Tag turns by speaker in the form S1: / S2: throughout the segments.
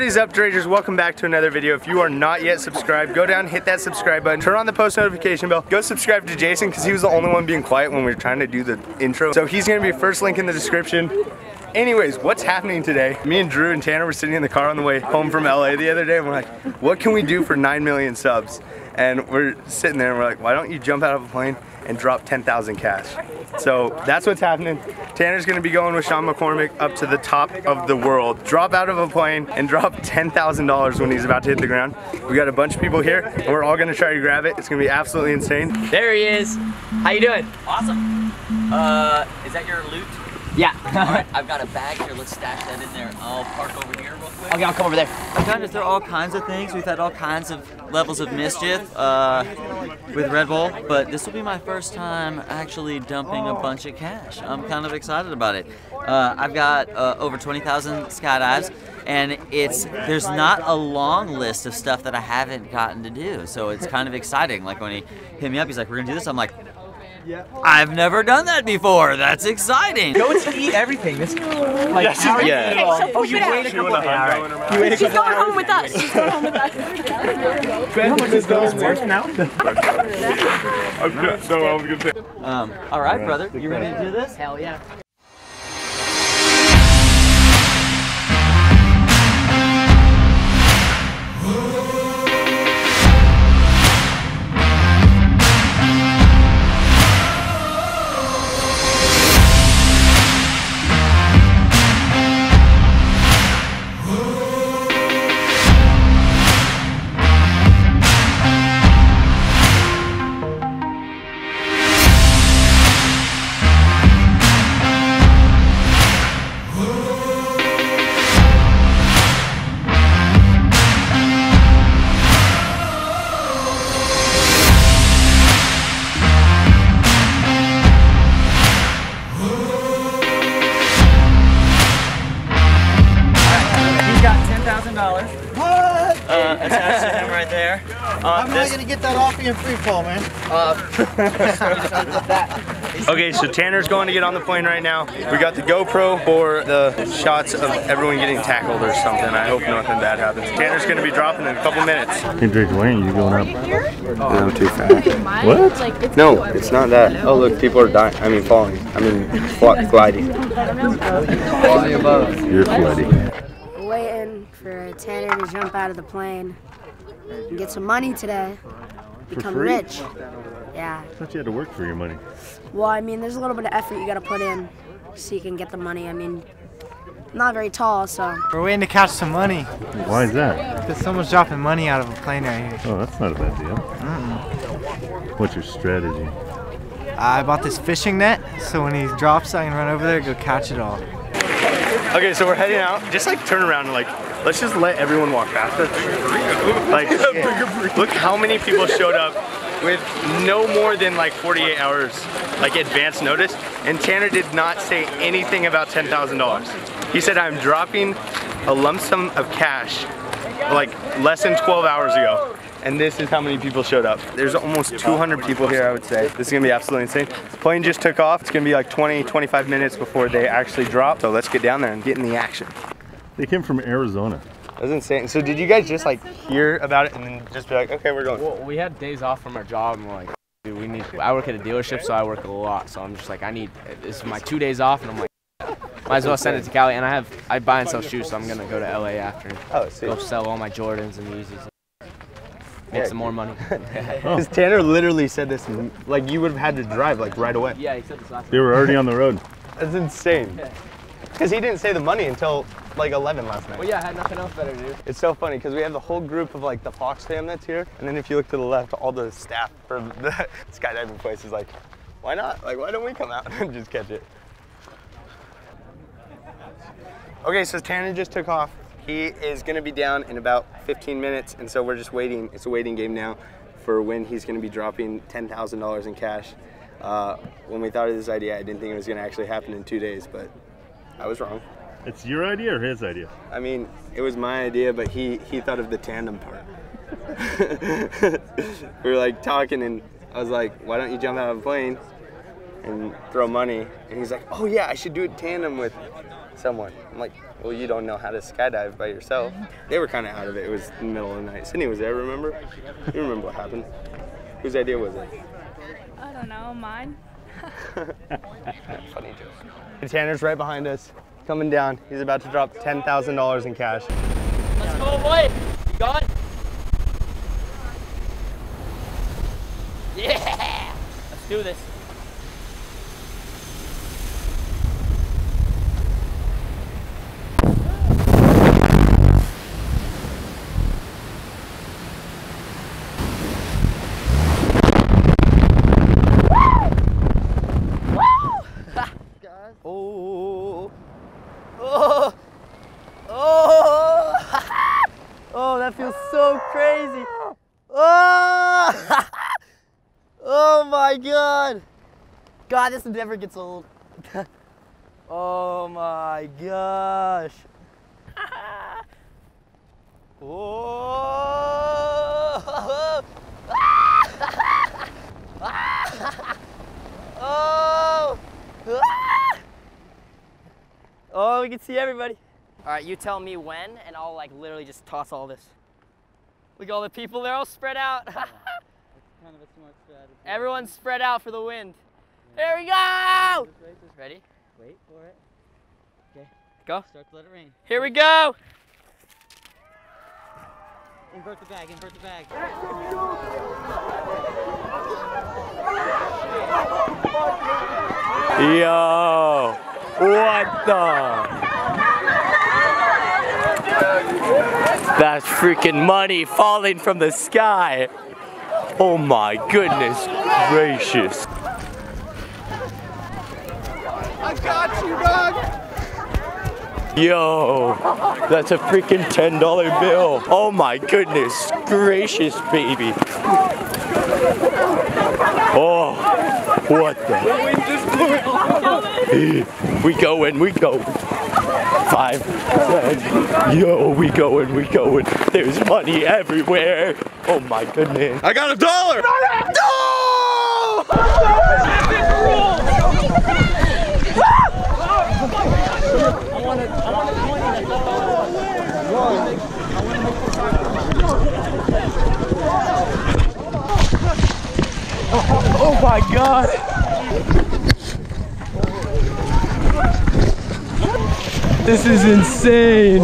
S1: What is up Dredgers? Welcome back to another video. If you are not yet subscribed, go down, hit that subscribe button, turn on the post notification bell, go subscribe to Jason because he was the only one being quiet when we were trying to do the intro. So he's gonna be first link in the description. Anyways, what's happening today? Me and Drew and Tanner were sitting in the car on the way home from LA the other day and we're like, what can we do for 9 million subs? And we're sitting there and we're like, why don't you jump out of a plane and drop 10,000 cash? So that's what's happening. Tanner's gonna be going with Sean MacCormac up to the top of the world, drop out of a plane and drop $10,000 when he's about to hit the ground. We got a bunch of people here and we're all gonna try to grab it. It's gonna be absolutely insane.
S2: There he is. How you doing?
S3: Awesome. Uh, is that your loot?
S2: Yeah.
S3: Alright, I've got a bag here. Let's stash that in there. I'll park over here real quick.
S2: okay, I'll come over there.
S3: I'm trying to throw all kinds of things. We've had all kinds of levels of mischief uh, with Red Bull, but this will be my first time actually dumping a bunch of cash. I'm kind of excited about it. Uh, I've got uh, over 20,000 skydives, and it's there's not a long list of stuff that I haven't gotten to do, so it's kind of exciting. Like when he hit me up, he's like, "We're gonna do this." I'm like. I've never done that before. That's exciting.
S2: Go to eat everything. This like
S1: Yes,
S2: hour-
S1: yeah.
S4: Okay, so
S2: Oh, you
S4: it out.
S2: wait a couple. Yeah, all right. You wait a
S4: She's going home with us. She's going home with us.
S2: How much is those worth now?
S5: So I was gonna say.
S3: Um, all right, brother. You ready to do this?
S2: Hell yeah.
S3: Uh,
S6: I'm
S3: this,
S6: not gonna get that off you in free fall, man.
S1: Okay, so Tanner's going to get on the plane right now. We got the GoPro for the shots of everyone getting tackled or something. I hope nothing bad happens. Tanner's gonna be dropping in a couple minutes.
S5: Hey Drake, why aren't you going up?
S1: I'm too fast.
S5: What?
S1: No, it's not that. Oh look, people are dying. I mean falling. I mean gliding.
S5: You're flooding.
S7: waiting for Tanner to jump out of the plane and get some money today. Become
S5: free?
S7: rich. Yeah.
S5: I thought you had to work for your money.
S7: Well, I mean, there's a little bit of effort you gotta put in so you can get the money. I mean, I'm not very tall, so
S6: We're waiting to catch some money
S5: Why is that?
S6: because someone's dropping money out of a plane right here.
S5: Oh, that's not a bad deal. What's your strategy?
S6: I bought this fishing net, so when he drops, I can run over there and go catch it all.
S1: Okay, so we're heading out. Just like turn around and like, let's just let everyone walk past us. Like, look how many people showed up with no more than like 48 hours like advance notice. And Tanner did not say anything about $10,000. He said, I'm dropping a lump sum of cash like less than 12 hours ago. And this is how many people showed up. There's almost 200 people here, I would say. This is gonna be absolutely insane. The Plane just took off. It's gonna be like 20, 25 minutes before they actually drop. So let's get down there and get in the action.
S5: They came from Arizona.
S1: That's insane. So did you guys just like hear about it and then just be like, okay, we're going?
S8: Well, we had days off from our job, and we're like, dude, we need. I work at a dealership, so I work a lot. So I'm just like, I need. This is my two days off, and I'm like, might as well send it to Cali. And I have, I buy and sell shoes, so I'm gonna go to LA after
S1: Oh, see.
S8: go sell all my Jordans and Yeezys. Make
S1: Yeah.
S8: some more money.
S1: Because Tanner literally said this, like you would have had to drive like right away.
S8: yeah, he said this last
S5: They were already on the road.
S1: That's insane. Because he didn't say the money until like 11 last night.
S8: Well, yeah, I had nothing else better to do.
S1: It's so funny because we have the whole group of like the Fox fam that's here, and then if you look to the left, all the staff from the skydiving place is like, why not? Like, why don't we come out and just catch it? Okay, so Tanner just took off. He is gonna be down in about 15 minutes, and so we're just waiting. It's a waiting game now for when he's gonna be dropping $10,000 in cash. Uh, when we thought of this idea, I didn't think it was gonna actually happen in two days, but I was wrong.
S5: It's your idea or his idea?
S1: I mean, it was my idea, but he he thought of the tandem part. we were like talking, and I was like, "Why don't you jump out of a plane and throw money. And he's like, oh yeah, I should do it tandem with someone. I'm like, well, you don't know how to skydive by yourself. They were kind of out of it. It was the middle of the night. Sydney was there, remember? You remember what happened? Whose idea was it?
S4: I don't know, mine.
S1: Funny joke. The Tanner's right behind us, coming down. He's about to drop $10,000 in cash.
S3: Let's go, boy. You got it? Yeah! Let's do this.
S2: Oh. Oh. Oh. oh, that feels so crazy. Oh. oh my god. God, this never gets old. oh my gosh. Oh. Oh. Oh, we can see everybody. All right, you tell me when, and I'll like literally just toss all this. Look at all the people, they're all spread out. yeah. kind of Everyone's spread out for the wind. There we go! Ready? Wait for it. Okay, go.
S3: Start to let it rain.
S2: Here we go!
S3: Invert the bag, invert the bag.
S2: Yo, what the? That's freaking money falling from the sky. Oh my goodness gracious.
S1: I got you, dog!
S2: Yo, that's a freaking $10 bill. Oh my goodness gracious, baby. Oh, what the? we going, we go. Five, ten. Yo, we going, we going. There's money everywhere. Oh my goodness.
S1: I got a dollar!
S2: Oh my god. This is insane.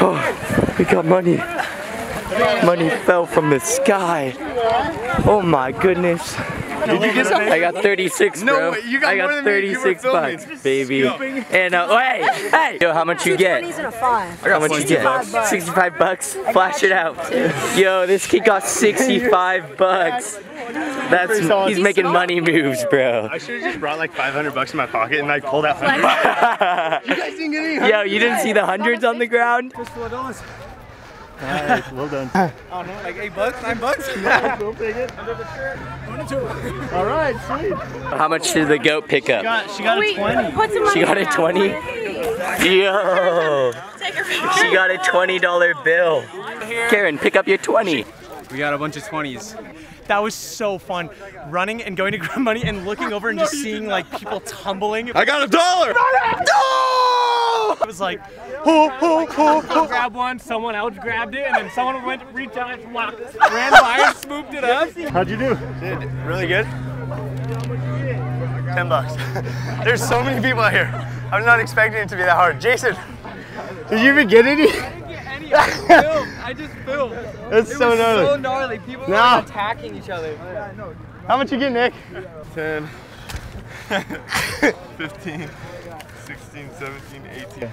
S2: Oh, we got money. Money fell from the sky. Oh my goodness.
S1: Did you get some?
S2: I got 36,
S1: No
S2: bro.
S1: way, you got
S2: I got
S1: more than me, you were
S2: 36 bucks, baby. And uh, hey, hey, yo, how much you get?
S7: and a five.
S2: How much you get?
S7: bucks.
S2: 65 bucks? Flash it out. Yo, this kid got 65 bucks. That's he's making money moves, bro.
S1: Oh, I should have just brought like 500 bucks in my pocket and I pulled out 100 You guys didn't get any
S2: Yo, you didn't see the hundreds on the ground?
S5: Nice, well done.
S1: Oh, like 8 bucks? 9 bucks?
S5: we'll take it. All right, sweet.
S2: How much did the goat pick up?
S4: She got a 20. Put some money
S2: She got a
S4: down.
S2: 20? Yo,
S4: Take her
S2: she got a $20 bill. Karen, pick up your 20.
S9: We got a bunch of 20s. That was so fun. Running and going to grab money and looking over and just seeing like people tumbling.
S1: I got a dollar!
S9: I was like, ho, ho, ho, ho. Grab one, someone else grabbed it, and then someone went, reached out and walked, ran by and swooped it up.
S5: How'd you do?
S1: Did really good? 10 bucks. There's so many people out here. I was not expecting it to be that hard. Jason, did you even get any?
S9: I just filmed.
S1: That's so gnarly.
S9: gnarly. People
S1: were, like,
S9: attacking each other.
S1: How much you get, Nick?
S5: 10, 15, 16, 17, 18.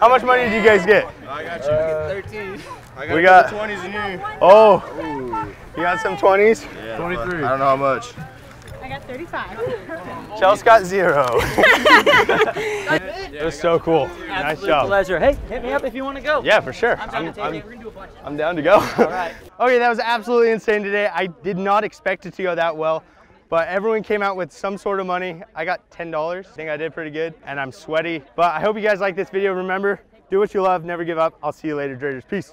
S1: How much money did you guys get?
S5: I got you. Uh, 13. I got
S1: We got-
S5: 20s in here.
S1: Oh, you got some 20s?
S5: Yeah, 23. I don't know how much.
S4: I got 35.
S1: Chelsea got zero. It was so cool.
S3: Absolute nice
S1: job.
S3: pleasure. Hey, hit me up if you want to go.
S1: Yeah, for sure.
S3: I'm down,
S1: I'm,
S3: to,
S1: I'm, I'm down to go. All right. okay, that was absolutely insane today. I did not expect it to go that well. But everyone came out with some sort of money. I got $10. I think I did pretty good, and I'm sweaty. But I hope you guys like this video. Remember, do what you love, never give up. I'll see you later, traders. Peace.